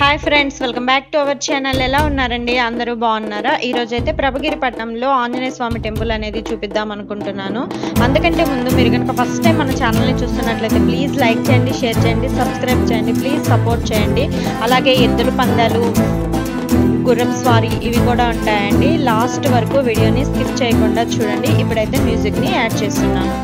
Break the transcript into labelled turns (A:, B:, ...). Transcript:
A: Hi friends welcome back to our channel ఎలా ఉన్నారండి? అందరూ బాగున్నారా? ఈరోజు అయితే ప్రభగిరి పట్నంలో ఆంజనేయ స్వామి టెంపుల్ అనేది చూపిద్దాం అనుకుంటున్నాను. అందుకంటే ముందు మీరు కనుక ఫస్ట్ టైం మన ఛానల్ని చూస్తున్నట్లయితే ప్లీజ్ లైక్ చేయండి షేర్ చేయండి సబ్స్క్రైబ్ చేయండి ప్లీజ్ సపోర్ట్ చేయండి. అలాగే ఎద్దుల పందాలు గుర్రం స్వారీ ఇవి కూడా ఉంటాయండి. లాస్ట్ వరకు వీడియోని స్కిప్ చేయకుండా చూడండి. ఇప్పుడైతే మ్యూజిక్ని యాడ్ చేస్తున్నాను.